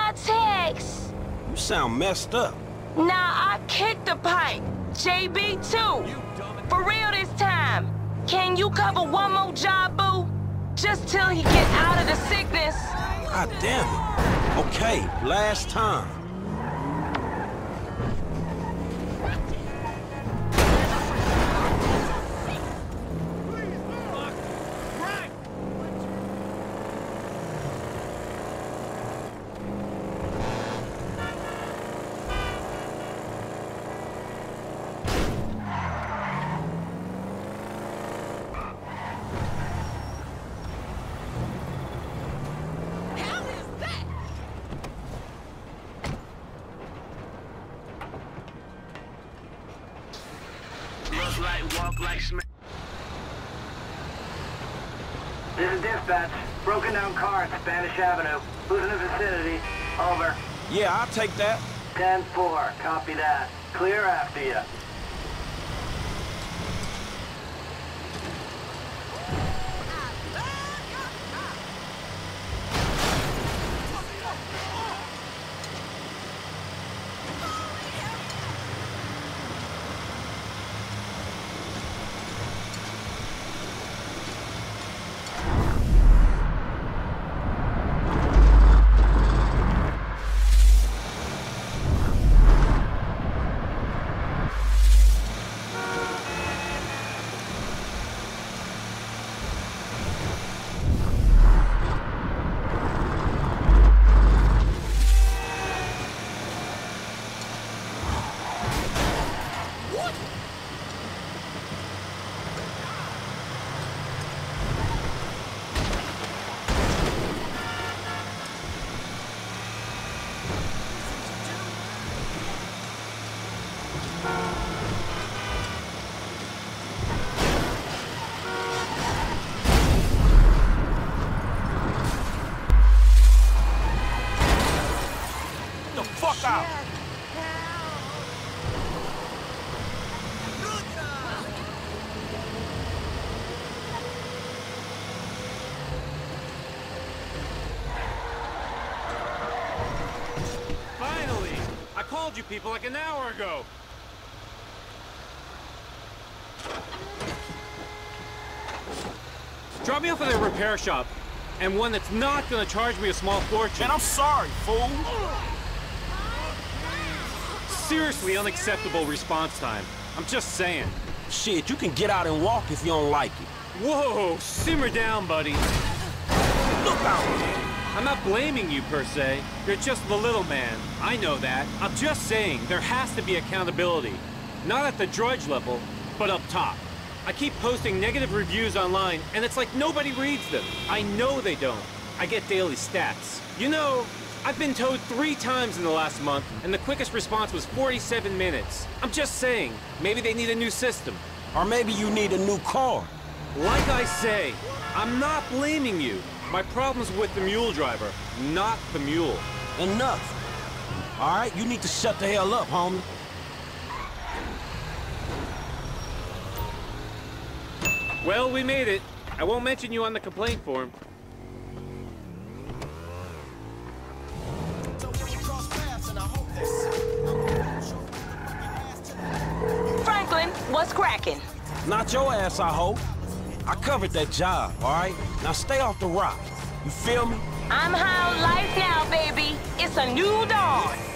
my text. You sound messed up. Nah, I kicked the pipe. JB too. For real this time. Can you cover one more job, boo? Just till he get out of the sickness. God damn it. Okay, last time. Like, walk like, smell. This is dispatch. Broken down car at Spanish Avenue. Who's in the vicinity? Over. Yeah, I'll take that. 10-4. Copy that. Clear after you. People like an hour ago. Drop me off at a repair shop, and one that's not gonna charge me a small fortune. And I'm sorry, fool. Seriously unacceptable response time. I'm just saying. Shit, you can get out and walk if you don't like it. Whoa, simmer down, buddy. Look out! I'm not blaming you per se. You're just the little man. I know that. I'm just saying there has to be accountability. Not at the drudge level, but up top. I keep posting negative reviews online, and it's like nobody reads them. I know they don't. I get daily stats. You know, I've been towed three times in the last month, and the quickest response was 47 minutes. I'm just saying, maybe they need a new system. Or maybe you need a new car. Like I say, I'm not blaming you. My problem's with the mule driver, not the mule. Enough. All right, you need to shut the hell up, homie. Well, we made it. I won't mention you on the complaint form. Franklin, what's cracking? Not your ass, I hope. I covered that job, all right? Now stay off the rock. You feel me? I'm high on life now, baby. It's a new dawn.